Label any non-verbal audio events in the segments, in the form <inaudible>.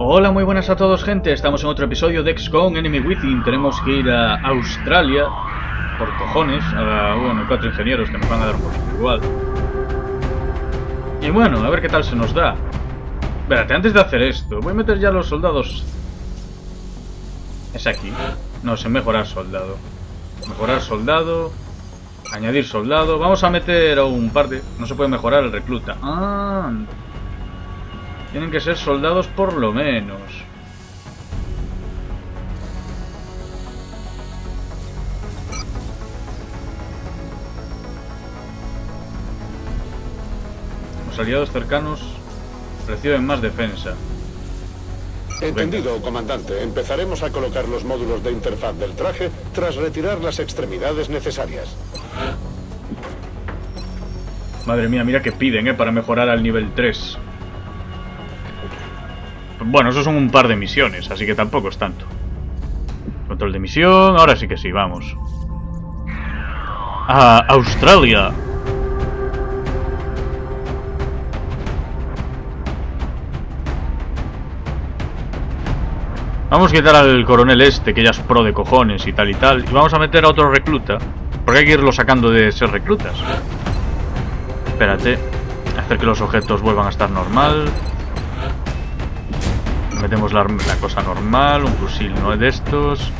Hola, muy buenas a todos, gente. Estamos en otro episodio de XCOM Enemy Within. Tenemos que ir a Australia por cojones. A, bueno, cuatro ingenieros que nos van a dar poquito igual. Y bueno, a ver qué tal se nos da. Espérate, antes de hacer esto, voy a meter ya los soldados. Es aquí. No, en mejorar soldado. Mejorar soldado. Añadir soldado. Vamos a meter a un par de... No se puede mejorar el recluta. Ah. Tienen que ser soldados por lo menos. Los aliados cercanos reciben más defensa. Entendido, comandante. Empezaremos a colocar los módulos de interfaz del traje tras retirar las extremidades necesarias. Madre mía, mira que piden, ¿eh? Para mejorar al nivel 3. Bueno, eso son un par de misiones, así que tampoco es tanto. Control de misión, ahora sí que sí, vamos. A Australia. Vamos a quitar al coronel este, que ya es pro de cojones y tal y tal. Y vamos a meter a otro recluta. Porque hay que irlo sacando de ser reclutas. Espérate. Hacer que los objetos vuelvan a estar normal. Metemos la, la cosa normal. Un fusil no es de estos.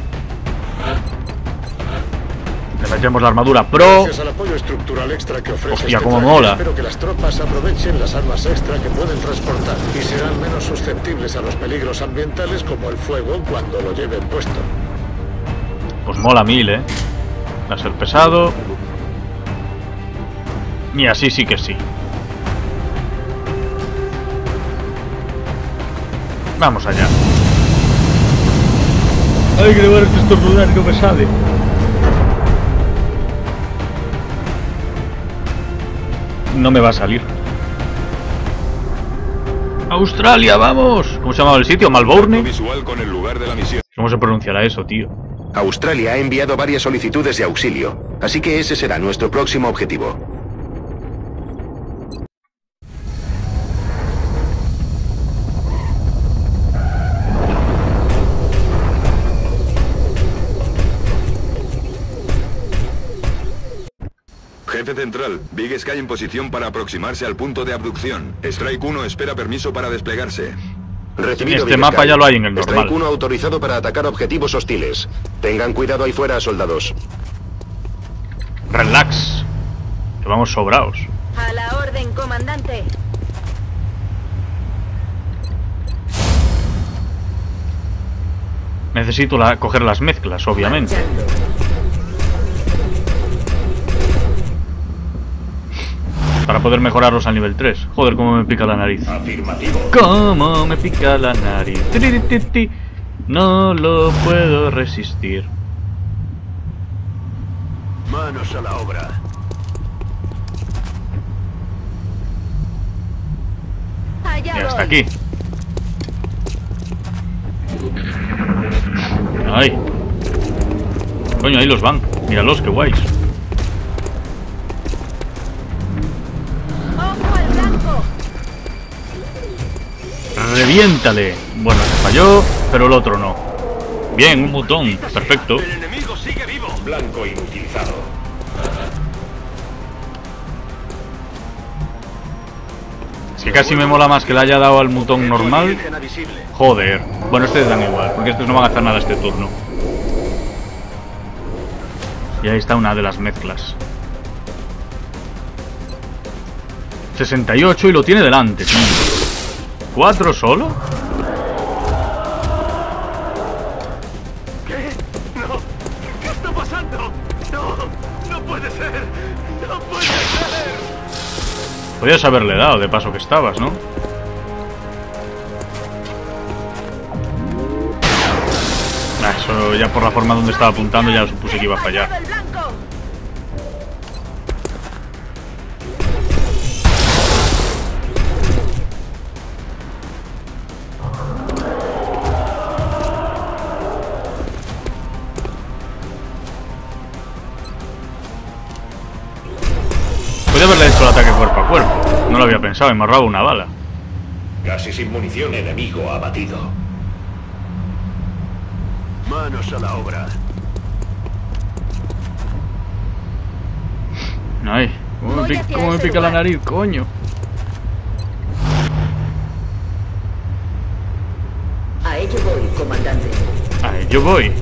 Le metemos la armadura pro. Gracias al apoyo estructural extra que ofrece Hostia, este cómo traje, mola. Espero que las tropas aprovechen las armas extra que pueden transportar y serán menos susceptibles a los peligros ambientales como el fuego cuando lo lleven puesto. Pues mola mil, eh. Láser pesado. Y así sí que sí. Vamos allá. Ay, que le voy a estornudar, no me sale. No me va a salir. Australia, vamos. ¿Cómo se llamaba el sitio? Malbourne. visual con el lugar de la misión. ¿Cómo se pronunciará eso, tío? Australia ha enviado varias solicitudes de auxilio, así que ese será nuestro próximo objetivo. Central, Big Sky en posición para aproximarse al punto de abducción. Strike 1 espera permiso para desplegarse. Recibido Este Big mapa Sky. ya lo hay en el normal. Strike 1 autorizado para atacar objetivos hostiles. Tengan cuidado ahí fuera, soldados. Relax. Que vamos sobraos. A la orden, comandante. Necesito la- coger las mezclas, obviamente. Para poder mejorarlos al nivel 3. Joder, cómo me pica la nariz. Afirmativo. Cómo me pica la nariz. No lo puedo resistir. Manos a la obra. Allá Y hasta voy. aquí. Ay. Coño, ahí los van. Míralos, qué guays. Reviéntale. Bueno, se falló, pero el otro no. Bien, un botón. Perfecto. enemigo sigue vivo. Blanco inutilizado. Es que casi me mola más que le haya dado al mutón normal. Joder. Bueno, estos dan igual, porque estos no van a hacer nada este turno. Y ahí está una de las mezclas. 68 y lo tiene delante, tío. ¿Cuatro solo? ¿Qué? No. ¿Qué está pasando? No. No puede ser. No puede ser. Podías haberle dado, de paso que estabas, ¿no? Ah, eso ya por la forma donde estaba apuntando ya supuse que iba a fallar. Había pensado, me ahorrado una bala. Casi sin munición, enemigo abatido. Manos a la obra. Ay, cómo me, pica, cómo me pica la nariz, coño. A ello voy, comandante. Yo voy.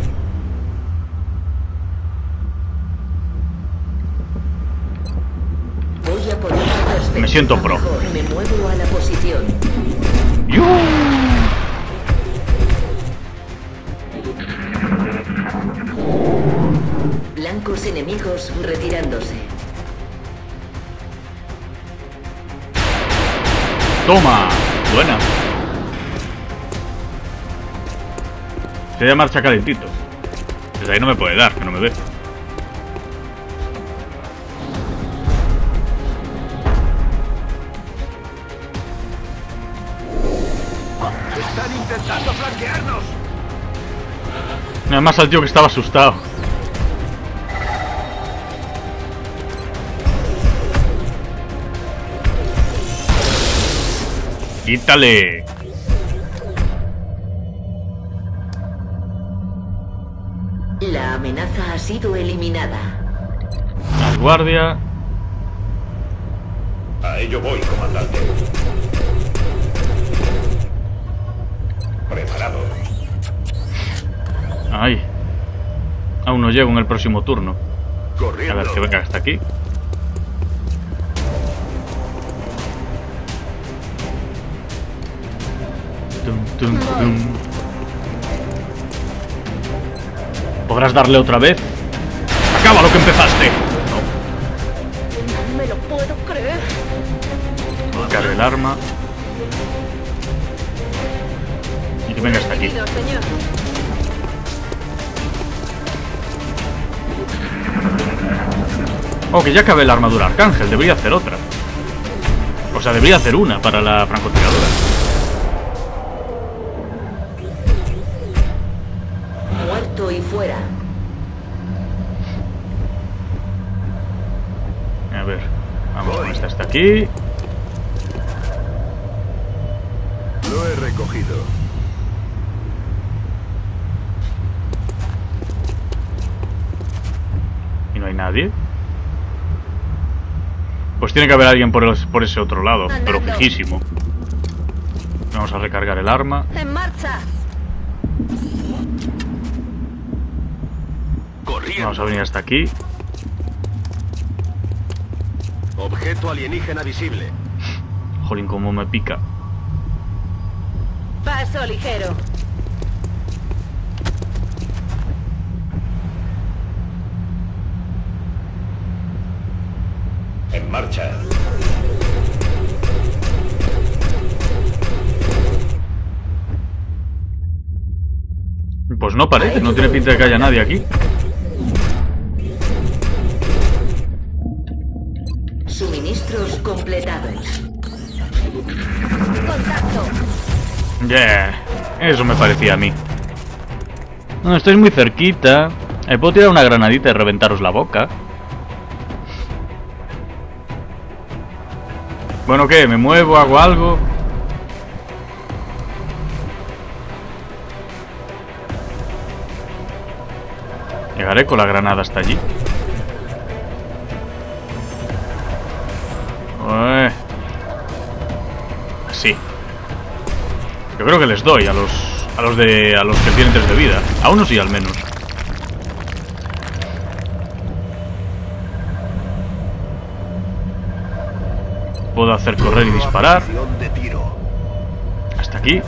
Voy a poner una perspectiva Me siento pro. Me muevo a la posición. ¡Yu! Blancos enemigos retirándose. Toma, buena. Se da marcha calentito. Desde ahí no me puede dar, que no me ve. Además al tío que estaba asustado. Quítale. La amenaza ha sido eliminada. Al guardia. A ello voy, comandante. Preparado. Ay. Aún no llego en el próximo turno. A Corriendo. ver, que venga hasta aquí. Tum, tum, tum. ¿Podrás darle otra vez? ¡Acaba lo que empezaste! No me lo puedo creer. No. Cargue el arma. Y que venga hasta aquí. Señor. Oh, que ya cabe la armadura Arcángel. Debería hacer otra. O sea, debería hacer una para la francotiradora. Muerto y fuera. A ver. Vamos con esta hasta aquí. Lo he recogido. Y no hay nadie. Pues tiene que haber alguien por, el- por ese otro lado, pero fijísimo. Vamos a recargar el arma. En marcha. Corriendo. Vamos a venir hasta aquí. Objeto alienígena visible. Jolín, cómo me pica. Paso ligero. Marcha. Pues no parece, no tiene pinta de que haya nadie aquí. Suministros completados. Contacto. Yeah, eso me parecía a mí. No, estáis muy cerquita. Eh, puedo tirar una granadita y reventaros la boca. Bueno, ¿qué? ¿Me muevo? ¿Hago algo? Llegaré con la granada hasta allí. Eh. Así. Yo creo que les doy a los a los de a los que tienen tres de vida. A uno sí al menos. Puedo hacer correr y disparar. Hasta aquí.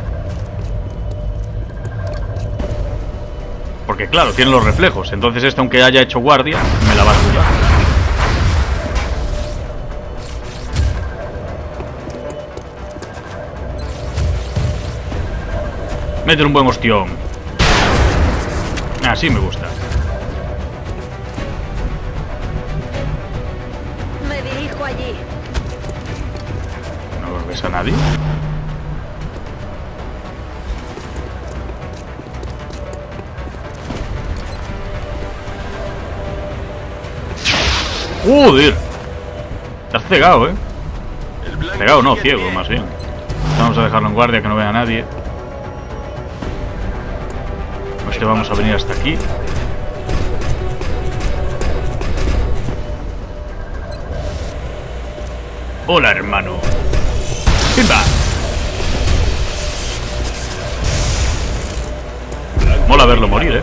Porque claro, tienen los reflejos. Entonces este, aunque haya hecho guardia, me la va a jugar. Mete un buen ostión. Así me gusta. Nadie. ¡Joder! Te has cegado, ¿eh? Cegado no, ciego, más bien. Vamos a dejarlo en guardia, que no vea a nadie. Pues que vamos a venir hasta aquí. Hola, hermano. Mola verlo morir, ¿eh?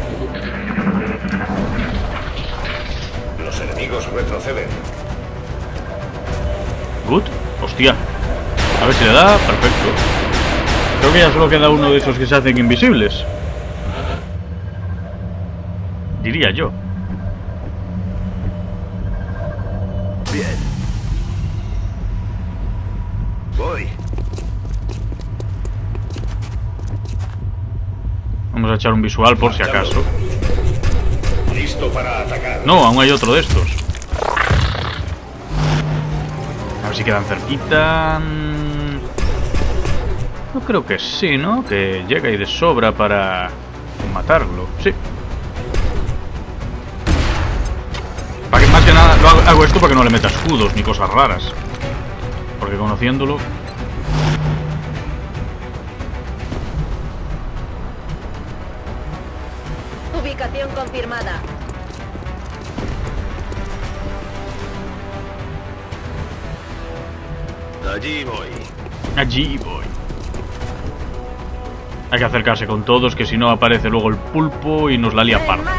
Los enemigos retroceden. Good. Hostia. A ver si le da. Perfecto. Creo que ya solo queda uno de esos que se hacen invisibles. Diría yo. A echar un visual por si acaso. Listo para atacar. No, aún hay otro de estos. A ver si quedan cerquita. No creo que sí, ¿no? Que llega y de sobra para matarlo. Sí. Para que más que nada lo hago, hago esto para que no le meta escudos ni cosas raras. Porque conociéndolo. Ubicación confirmada. Allí voy. Allí voy. Hay que acercarse con todos, que si no aparece luego el pulpo y nos la lía ¡En parda.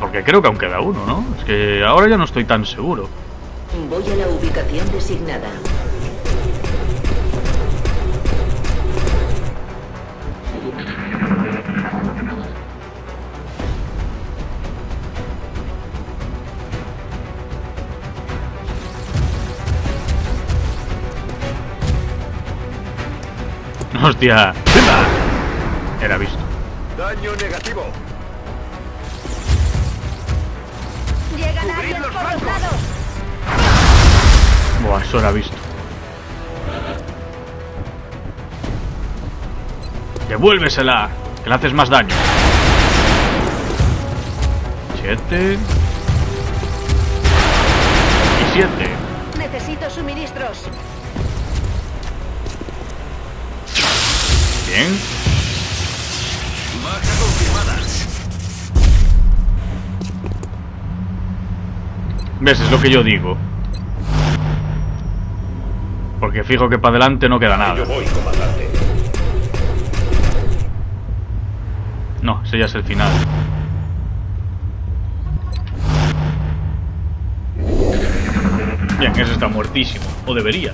Porque creo que aún queda uno, ¿no? Es que ahora ya no estoy tan seguro. Voy a la ubicación designada. ¡Hostia! Era visto. Daño negativo. ¡Llegan aliens los lados! Buah, eso era visto. Devuélvesela, que le haces más daño. Siete. Y siete. Necesito suministros. Bien. Baja confirmada. ¿Ves? Es lo que yo digo. Porque fijo que para adelante no queda nada. Yo voy, comandante. No, ese ya es el final. Bien, ese está muertísimo. O debería.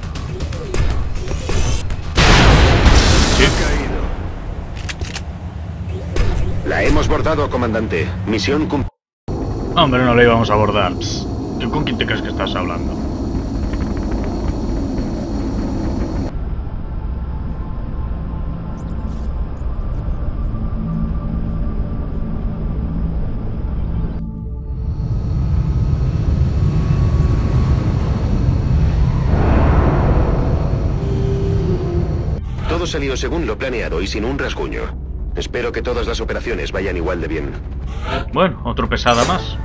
La hemos bordado, comandante. Misión cum- Hombre, no le íbamos a abordar. Psst. ¿Con quién te crees que estás hablando? Todo salió según lo planeado y sin un rasguño. Espero que todas las operaciones vayan igual de bien. Bueno, otro pesada más.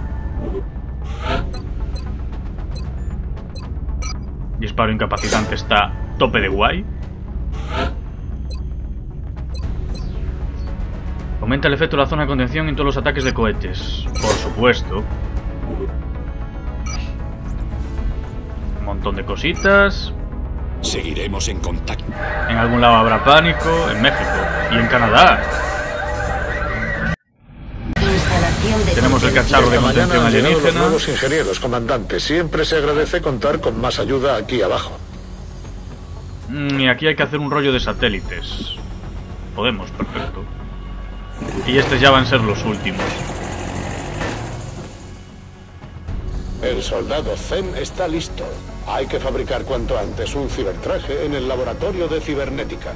Disparo incapacitante está tope de guay. Aumenta el efecto de la zona de contención en todos los ataques de cohetes. Por supuesto. Un montón de cositas. Seguiremos en contacto. En algún lado habrá pánico. En México. Y en Canadá. De Tenemos el cacharro de contención llegado los alienígena. nuevos ingenieros, comandante. Siempre se agradece contar con más ayuda aquí abajo. Mm, Y aquí hay que hacer un rollo de satélites. Podemos, perfecto. Y estos ya van a ser los últimos. El soldado Zen está listo. Hay que fabricar cuanto antes un cibertraje en el laboratorio de cibernética.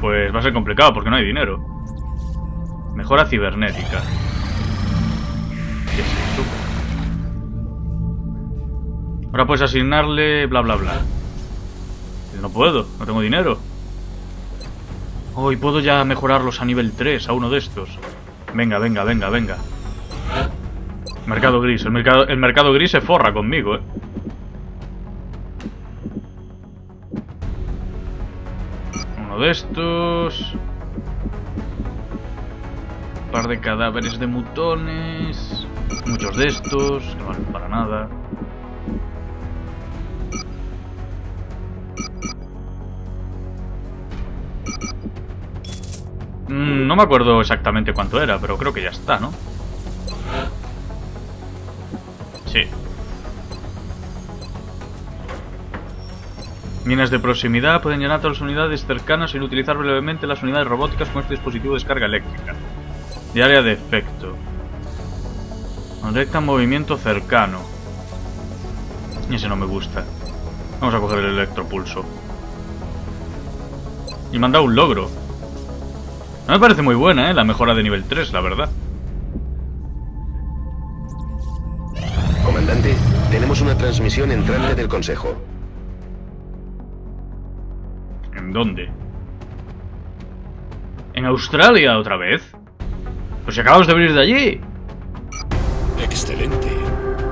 Pues va a ser complicado porque no hay dinero. Mejora cibernética. Ahora puedes asignarle bla bla bla. No puedo, no tengo dinero. Oh, y puedo ya mejorarlos a nivel 3 a uno de estos. Venga, venga, venga, venga. Mercado gris. El mercado, el mercado gris se forra conmigo, eh. De estos. Un par de cadáveres de mutones. Muchos de estos, que no valen para nada. Mm, no me acuerdo exactamente cuánto era, pero creo que ya está, ¿no? Sí. Minas de proximidad pueden llenar todas las unidades cercanas sin utilizar brevemente las unidades robóticas con este dispositivo de descarga eléctrica. De área de efecto. Detecta movimiento cercano. Ese no me gusta. Vamos a coger el electropulso. Y me han dado un logro. No me parece muy buena, ¿eh? La mejora de nivel 3, la verdad. Comandante, tenemos una transmisión entrante del Consejo. Dónde? ¿En Australia otra vez? Pues si acabamos de venir de allí. Excelente.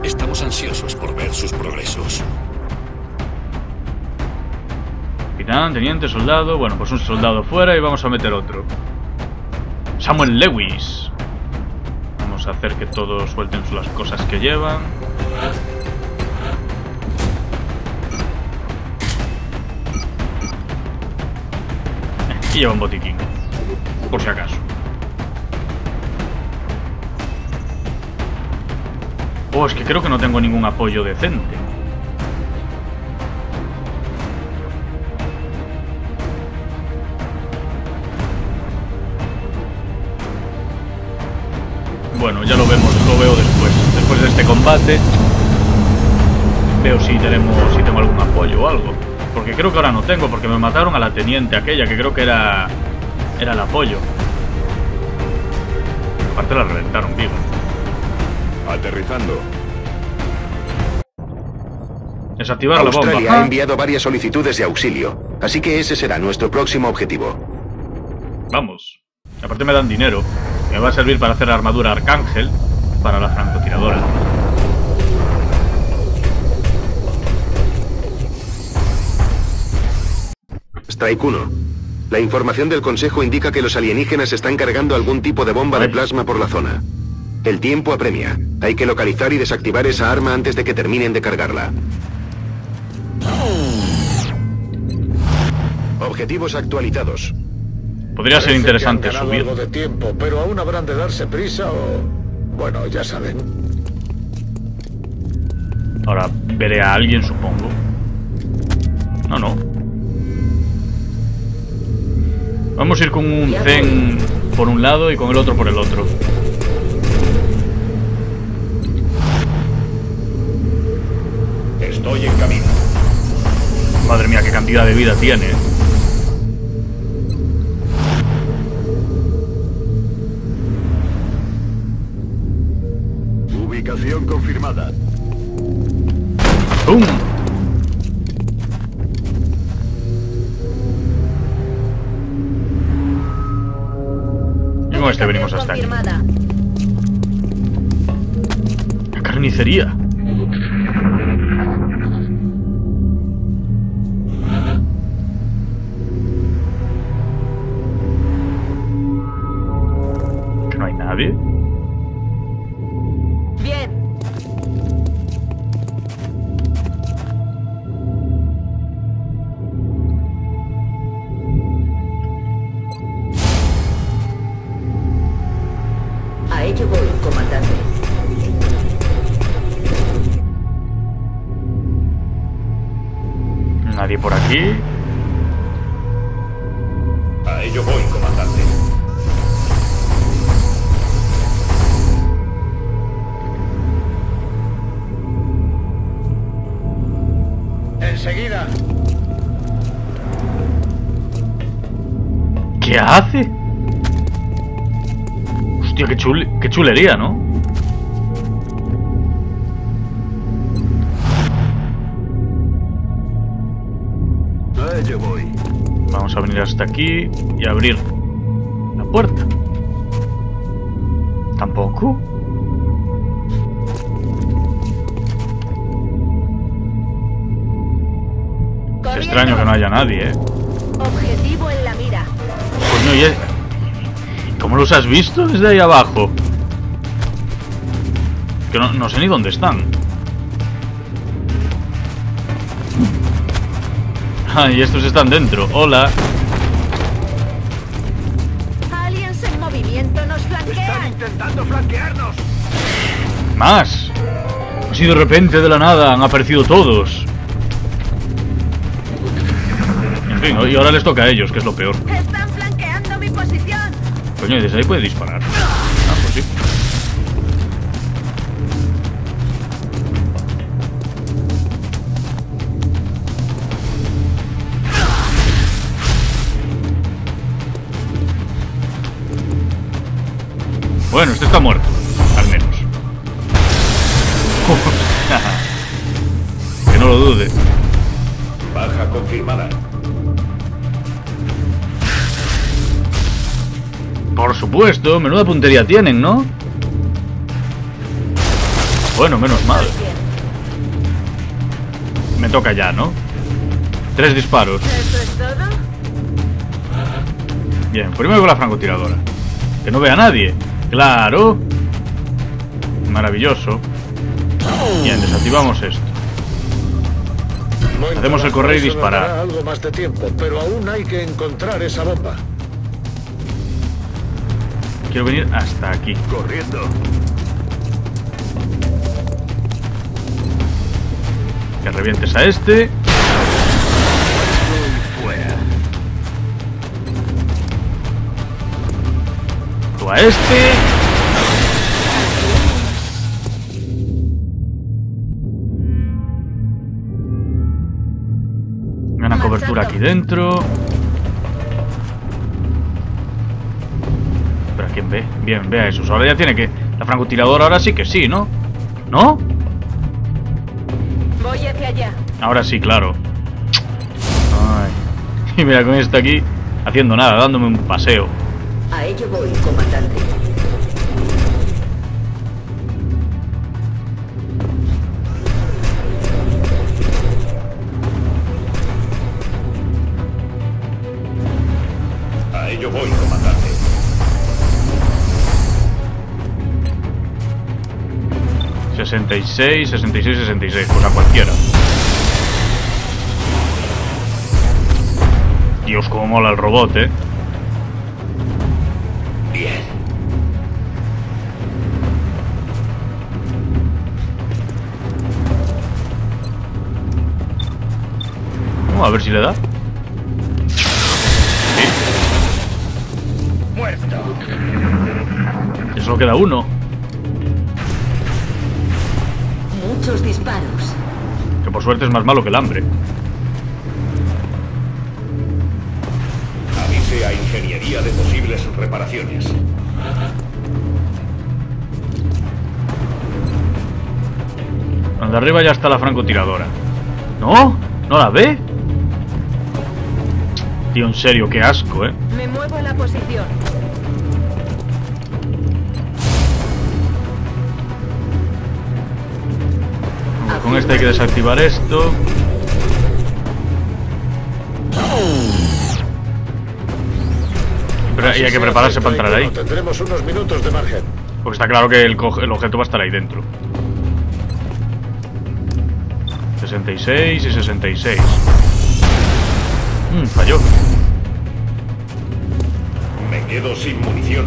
Estamos ansiosos por ver sus progresos. Capitán, teniente, soldado. Bueno, pues un soldado fuera y vamos a meter otro. Samuel Lewis. Vamos a hacer que todos suelten las cosas que llevan. Y lleva un botiquín. Por si acaso. Oh, es que creo que no tengo ningún apoyo decente. Bueno, ya lo vemos, lo veo después. Después de este combate veo si tenemos si tengo algún apoyo o algo. Porque creo que ahora no tengo, porque me mataron a la teniente aquella, que creo que era era el apoyo. Aparte la reventaron viva. Aterrizando. Desactivar la bomba. Australia ha enviado varias solicitudes de auxilio, así que ese será nuestro próximo objetivo. Vamos. Aparte me dan dinero. que Me va a servir para hacer armadura Arcángel para la francotiradora. Strike 1. La información del Consejo indica que los alienígenas están cargando algún tipo de bomba de plasma por la zona. El tiempo apremia. Hay que localizar y desactivar esa arma antes de que terminen de cargarla. Objetivos actualizados. Podría ser interesante que han subir. algo de tiempo, pero aún habrán de darse prisa o... Bueno, ya saben. Ahora veré a alguien, supongo. No, no. Vamos a ir con un Zen por un lado y con el otro por el otro. Estoy en camino. Madre mía, qué cantidad de vida tiene. Ubicación confirmada. Este venimos hasta aquí. La carnicería. Chulería, ¿no? Voy. Vamos a venir hasta aquí y abrir la puerta. ¿Tampoco? Es extraño que no haya nadie, ¿eh? Objetivo en la mira. Coño, ¿y ¿Cómo los has visto desde ahí abajo? Que no, no sé ni dónde están. Ah, y estos están dentro. Hola. Aliens en movimiento nos flanquean. intentando flanquearnos! Más. Así de repente de la nada han aparecido todos. En fin, y ahora les toca a ellos, que es lo peor. Están flanqueando mi posición. Coño, y desde ahí puede disparar. Bueno, este está muerto, al menos. <laughs> que no lo dude. Baja confirmada. Por supuesto, menuda puntería tienen, ¿no? Bueno, menos mal. Me toca ya, ¿no? Tres disparos. ¿Eso es todo? Bien, primero con la francotiradora. Que no vea a nadie. Claro. Maravilloso. Bien, desactivamos esto. Hacemos el correr y disparar. algo más de tiempo, pero aún hay que encontrar esa bomba. Quiero venir hasta aquí. Corriendo. Que revientes a este. Tú a este. Gana cobertura aquí dentro. Pero ¿a quién ve? Bien, ve a esos. Ahora ya tiene que... La francotiradora ahora sí que sí, ¿no? ¿No? Voy hacia allá. Ahora sí, claro. Ay. <laughs> Y mira con este aquí haciendo nada, dándome un paseo. A ello voy, comandante. A ello voy, comandante. ...66, 66, 66... Pues a cualquiera. Dios, cómo mola el robot, ¿eh? Ver si le da. Sí. Muerto. Y solo queda uno. Muchos disparos. Que por suerte es más malo que el hambre. Avise a ingeniería de posibles reparaciones. Arriba ya está la francotiradora. ¿No? ¿No la ve? Tío, en serio, qué asco, ¿eh? Me muevo a la posición. Con este hay que desactivar esto. Pero- y hay que prepararse se para entrar ahí. Tendremos unos minutos de margen. Porque está claro que el objeto va a estar ahí dentro. 66 y 66. Mm, falló. Quedo sin munición.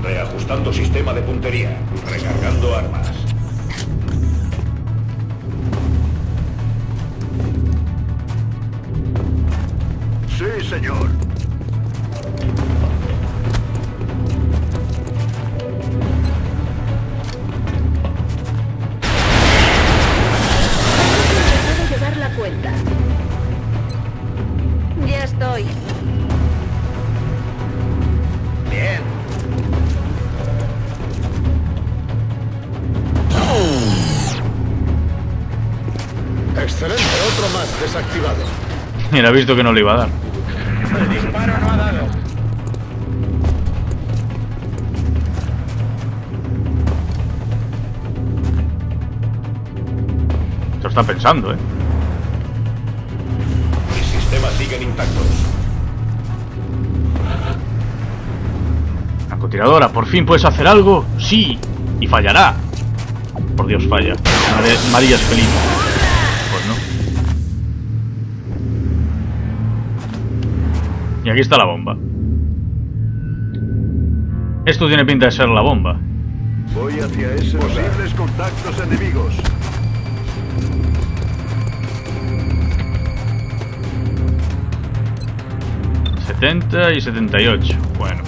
Reajustando sistema de puntería. Recargando armas. Sí, señor. hubiera visto que no le iba a dar. El disparo no ha dado. Esto está pensando, ¿eh? Mis sistemas siguen intactos. Tiradora, por fin puedes hacer algo. Sí, y fallará. Por Dios, falla. María es feliz. Y aquí está la bomba. Esto tiene pinta de ser la bomba. Voy hacia ese Posibles contactos enemigos. ...70 y 78. Bueno.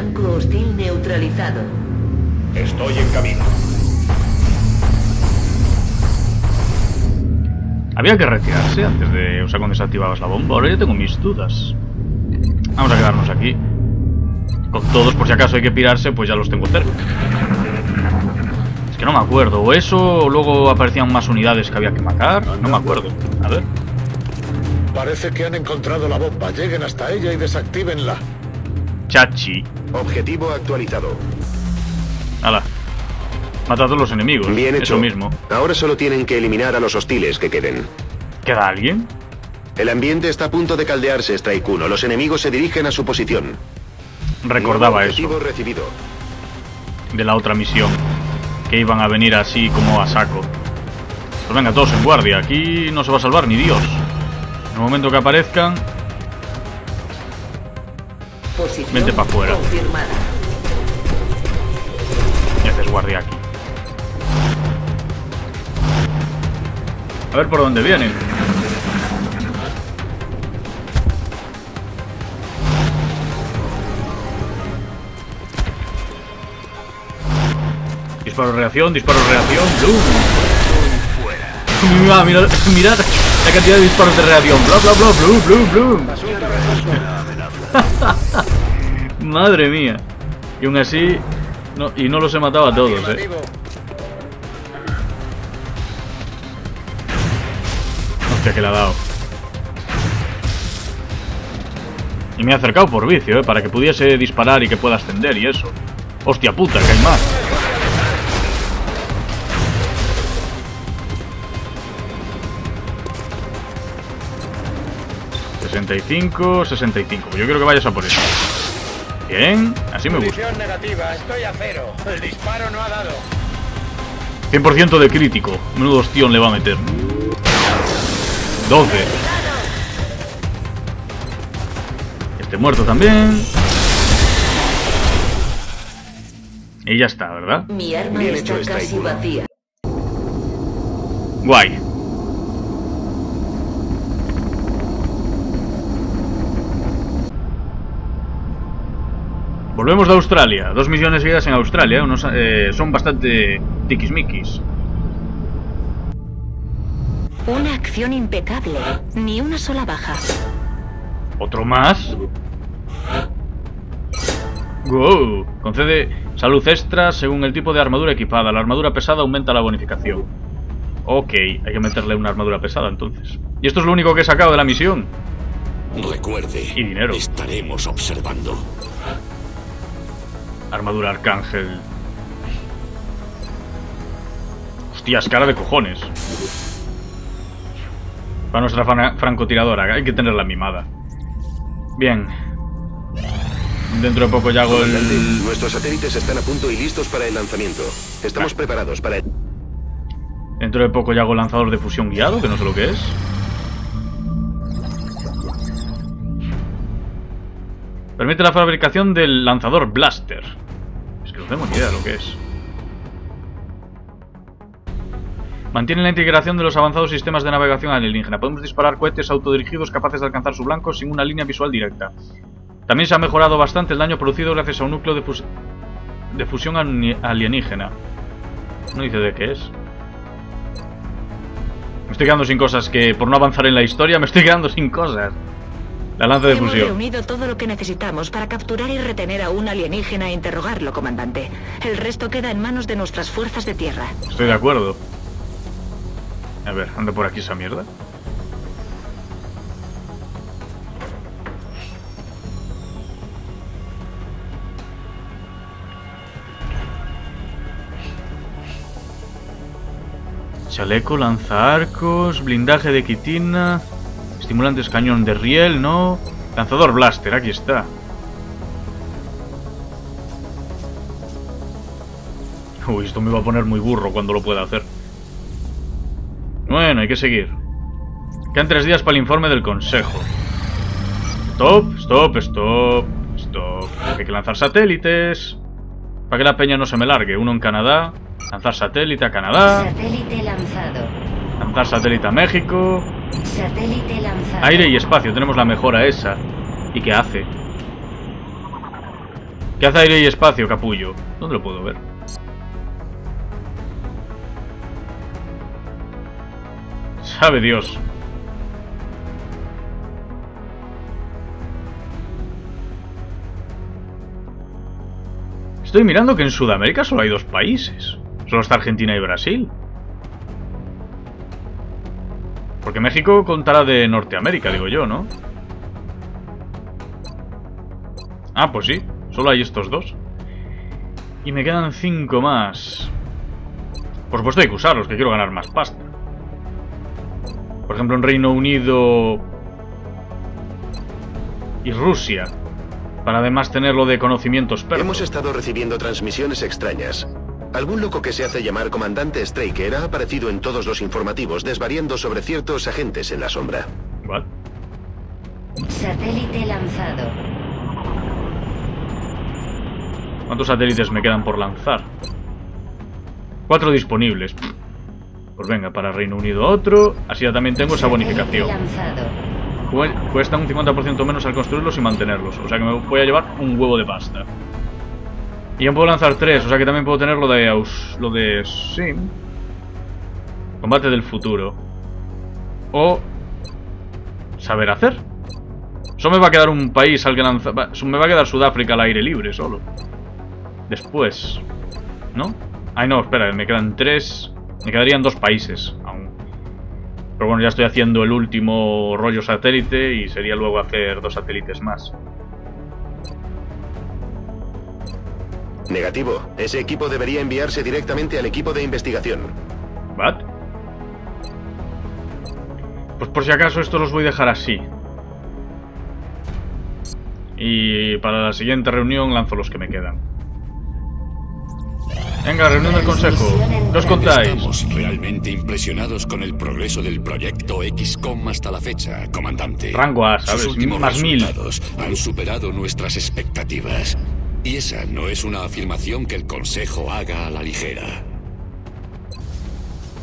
Blanco hostil neutralizado. Estoy en camino. Había que retirarse antes de... O sea, cuando desactivabas la bomba. Ahora ya tengo mis dudas. Vamos a quedarnos aquí. Con todos, por si acaso hay que pirarse, pues ya los tengo cerca. Es que no me acuerdo. O eso, o luego aparecían más unidades que había que matar. No me acuerdo. A ver. Parece que han encontrado la bomba. Lleguen hasta ella y desactívenla. Chachi. Objetivo actualizado. Hala. Mata a todos los enemigos. Bien hecho. Eso mismo. Ahora solo tienen que eliminar a los hostiles que queden. ¿Queda alguien? El ambiente está a punto de caldearse, Strike 1. Los enemigos se dirigen a su posición. Recordaba Nuevo eso. objetivo recibido. de la otra misión. Que iban a venir así como a saco. Pues venga, todos en guardia. Aquí no se va a salvar ni Dios. En el momento que aparezcan, Posición Vente pa' fuera. confirmada. y haces guardia aquí. A ver por dónde vienen. Disparo reacción, disparo reacción, ¡blum! Mira, mira, mirad la cantidad de disparos de reacción. Bla bla bla, blum, blum, blum. <laughs> Madre mía. Y aún así. No, y no los he matado a todos, eh. Hostia, que le ha dado. Y me he acercado por vicio, eh, para que pudiese disparar y que pueda ascender y eso. Hostia puta, que hay más. ...65, 65... Yo quiero que vayas a por eso. Bien, así me gusta. negativa, estoy a cero. El disparo no ha dado. 100% de crítico. Menudo ostión le va a meter. 12. Este muerto también. Y ya está, ¿verdad? Mi arma está casi vacía. Guay. Volvemos de Australia. Dos misiones seguidas en Australia. Unos, eh, son bastante tiquismiquis. Una acción impecable. Ni una sola baja. ¿Otro más? Wow. Concede salud extra según el tipo de armadura equipada. La armadura pesada aumenta la bonificación. Ok, hay que meterle una armadura pesada entonces. Y esto es lo único que he sacado de la misión. Recuerde, Y dinero. estaremos observando. Armadura arcángel. Hostias, cara de cojones. Para nuestra francotiradora, hay que tenerla mimada. Bien. Dentro de poco ya hago el... nuestros satélites están a punto y listos para el lanzamiento. Estamos preparados para... Dentro de poco ya hago el lanzador de fusión guiado, que no sé lo que es. Permite la fabricación del lanzador Blaster. Es que no tengo ni idea de lo que es. Mantiene la integración de los avanzados sistemas de navegación alienígena. Podemos disparar cohetes autodirigidos capaces de alcanzar su blanco sin una línea visual directa. También se ha mejorado bastante el daño producido gracias a un núcleo de, fus- de fusión alienígena. No dice de qué es. Me estoy quedando sin cosas que por no avanzar en la historia me estoy quedando sin cosas. La lanza de Hemos fusión. reunido todo lo que necesitamos para capturar y retener a un alienígena e interrogarlo, comandante. El resto queda en manos de nuestras fuerzas de tierra. Estoy de acuerdo. A ver, anda por aquí esa mierda. Chaleco, lanza arcos, blindaje de quitina, estimulantes cañón de riel, no. Lanzador blaster, aquí está. Uy, esto me va a poner muy burro cuando lo pueda hacer. Bueno, hay que seguir. Quedan tres días para el informe del consejo. Stop, stop, stop, stop. Hay que lanzar satélites. Para que la peña no se me largue. Uno en Canadá. Lanzar satélite a Canadá. Satélite lanzado. Lanzar satélite a México. Satélite lanzado. Aire y espacio. Tenemos la mejora esa. ¿Y qué hace? ¿Qué hace aire y espacio, capullo? ¿Dónde lo puedo ver? Sabe Dios. Estoy mirando que en Sudamérica solo hay dos países. Solo está Argentina y Brasil. Porque México contará de Norteamérica, digo yo, ¿no? Ah, pues sí. Solo hay estos dos. Y me quedan cinco más. Por supuesto hay que usarlos, que quiero ganar más pasta. Por ejemplo, en Reino Unido y Rusia. Para además tenerlo de conocimientos perros. Hemos estado recibiendo transmisiones extrañas. Algún loco que se hace llamar comandante Straker ha aparecido en todos los informativos desvariando sobre ciertos agentes en la sombra. What? Satélite lanzado. ¿Cuántos satélites me quedan por lanzar? Cuatro disponibles. Pues venga, para Reino Unido otro. Así ya también tengo esa bonificación. Cuesta un 50% menos al construirlos y mantenerlos. O sea que me voy a llevar un huevo de pasta. Y ya puedo lanzar tres, o sea que también puedo tener lo de Aus... Lo de... Sí. Combate del futuro. O... Saber hacer. Solo me va a quedar un país al que lanzar... Me va a quedar Sudáfrica al aire libre solo. Después. ¿No? Ay, no, espera, me quedan tres... Me quedarían dos países aún. Pero bueno, ya estoy haciendo el último rollo satélite y sería luego hacer dos satélites más. Negativo. Ese equipo debería enviarse directamente al equipo de investigación. ¿What? Pues por si acaso estos los voy a dejar así. Y para la siguiente reunión lanzo los que me quedan. Venga, reunión del consejo. ¿Qué os contáis? Estamos realmente impresionados con el progreso del proyecto XCOM hasta la fecha, comandante. Rango A, Sus ¿sabes? últimos Más mil. resultados han superado nuestras expectativas. Y esa no es una afirmación que el Consejo haga a la ligera.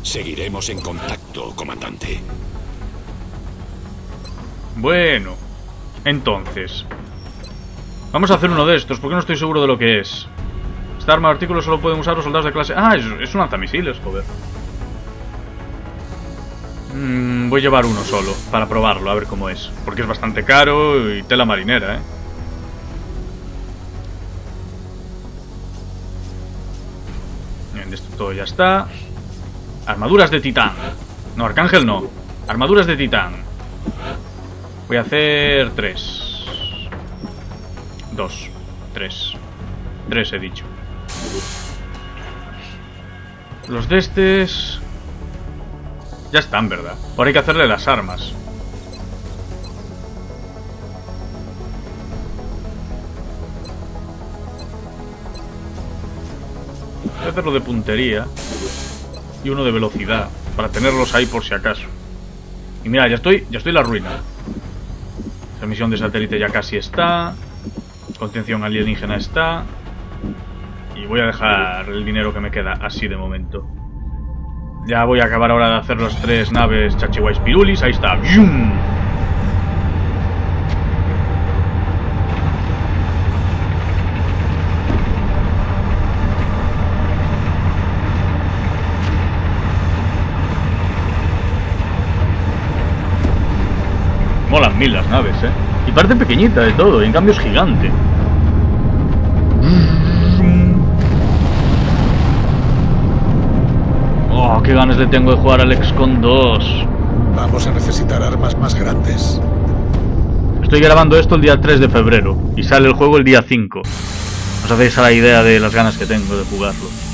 Seguiremos en contacto, comandante. Bueno, entonces. Vamos a hacer uno de estos, porque no estoy seguro de lo que es. Esta arma de artículo solo pueden usar los soldados de clase... Ah, es, un lanzamisiles, joder. Mm, voy a llevar uno solo, para probarlo, a ver cómo es. Porque es bastante caro y tela marinera, ¿eh? Ya está. Armaduras de titán. No, arcángel no. Armaduras de titán. Voy a hacer tres. Dos. Tres. Tres he dicho. Los de estes... Ya están, ¿verdad? Ahora hay que hacerle las armas. Voy a hacerlo de puntería. Y uno de velocidad. Para tenerlos ahí por si acaso. Y mira, ya estoy, ya estoy en la ruina. La misión de satélite ya casi está. Contención alienígena está. Y voy a dejar el dinero que me queda así de momento. Ya voy a acabar ahora de hacer los tres naves Chachihuais Pirulis. Ahí está. ¡Bium! Molan mil las naves, eh. Y parte pequeñita de todo, y en cambio es gigante. Oh, qué ganas le tengo de jugar al XCOM 2. Vamos a necesitar armas más grandes. Estoy grabando esto el día 3 de febrero y sale el juego el día 5. Os hacéis a la idea de las ganas que tengo de jugarlo.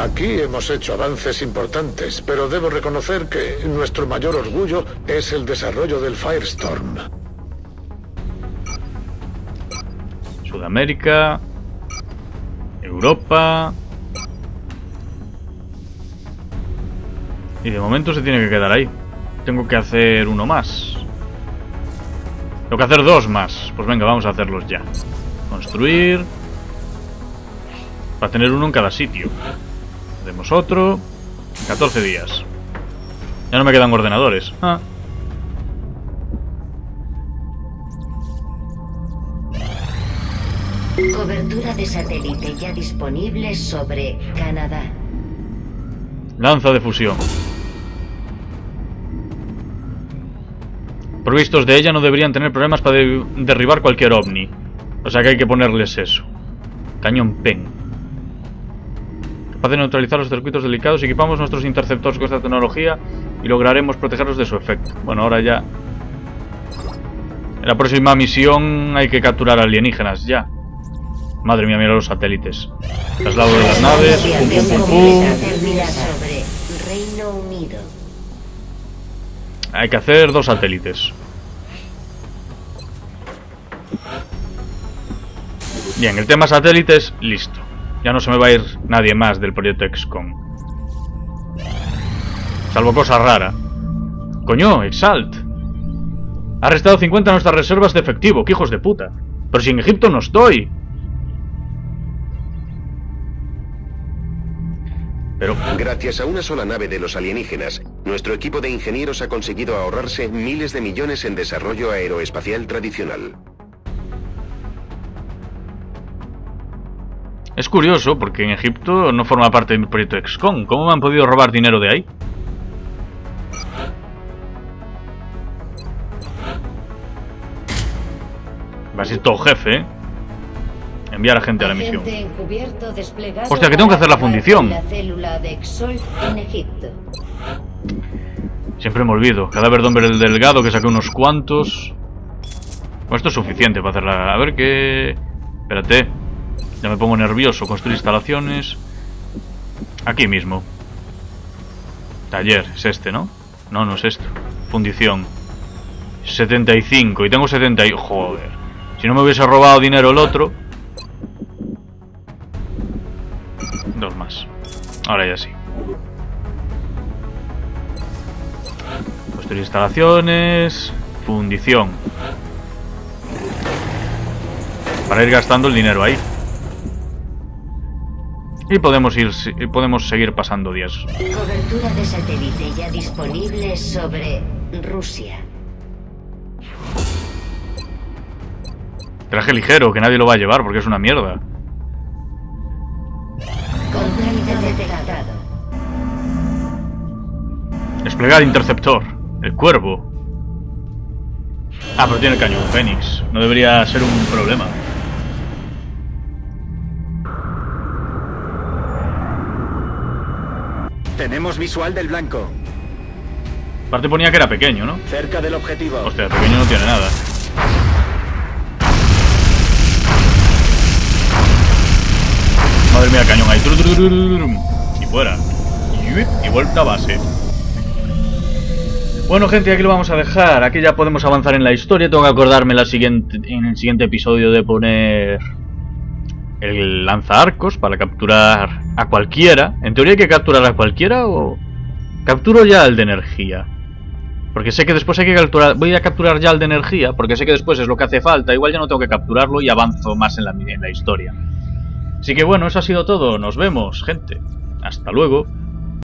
Aquí hemos hecho avances importantes, pero debo reconocer que nuestro mayor orgullo es el desarrollo del Firestorm. Sudamérica, Europa. Y de momento se tiene que quedar ahí. Tengo que hacer uno más. Tengo que hacer dos más. Pues venga, vamos a hacerlos ya. Construir. Para tener uno en cada sitio. Hacemos otro. 14 días. Ya no me quedan ordenadores. Ah. Cobertura de satélite ya disponible sobre Canadá. Lanza de fusión. Provistos de ella no deberían tener problemas para de- derribar cualquier ovni. O sea que hay que ponerles eso. Cañón PEN. Capaz de neutralizar los circuitos delicados, equipamos nuestros interceptores con esta tecnología y lograremos protegerlos de su efecto. Bueno, ahora ya... En la próxima misión hay que capturar alienígenas, ya. Madre mía, mira los satélites. Traslado de las naves. Pum. Hay que hacer dos satélites. Bien, el tema satélites, listo. Ya no se me va a ir nadie más del proyecto XCOM. Salvo cosa rara. Coño, Exalt. Ha restado 50 de nuestras reservas de efectivo, que hijos de puta. Pero si en Egipto no estoy. Pero, Gracias a una sola nave de los alienígenas, nuestro equipo de ingenieros ha conseguido ahorrarse miles de millones en desarrollo aeroespacial tradicional. Es curioso porque en Egipto no forma parte del proyecto XCOM. ¿Cómo me han podido robar dinero de ahí? Va a ser todo jefe, ¿eh? Enviar a gente a la misión. Hostia, que tengo que hacer la fundición. Siempre me olvido. Cadáver de hombre el delgado que saqué unos cuantos. Bueno, esto es suficiente para hacerla. A ver qué... Espérate. Ya me pongo nervioso. Construir instalaciones. Aquí mismo. Taller. Es este, ¿no? No, no es esto. Fundición. 75. Y tengo 70 y... Joder. Si no me hubiese robado dinero el otro... Dos más. Ahora ya sí. Construir instalaciones. Fundición. Para ir gastando el dinero ahí. Y podemos ir podemos seguir pasando días. Cobertura de satélite ya disponible sobre Rusia. Traje ligero, que nadie lo va a llevar porque es una mierda. Desplegar interceptor. El cuervo. Ah, pero tiene el cañón Fénix. No debería ser un problema. Tenemos visual del blanco. Aparte ponía que era pequeño, ¿no? Cerca del objetivo. Hostia, pequeño no tiene nada. Madre mía, el cañón ahí. Y fuera. Y, y vuelta a base. Bueno, gente, aquí lo vamos a dejar. Aquí ya podemos avanzar en la historia. Tengo que acordarme la siguiente, en el siguiente episodio de poner el lanzaarcos para capturar a cualquiera. En teoría hay que capturar a cualquiera o... Capturo ya el de energía. Porque sé que después hay que capturar... Voy a capturar ya el de energía, porque sé que después es lo que hace falta. Igual ya no tengo que capturarlo y avanzo más en la, en la historia. Así que bueno, eso ha sido todo. Nos vemos, gente. Hasta luego.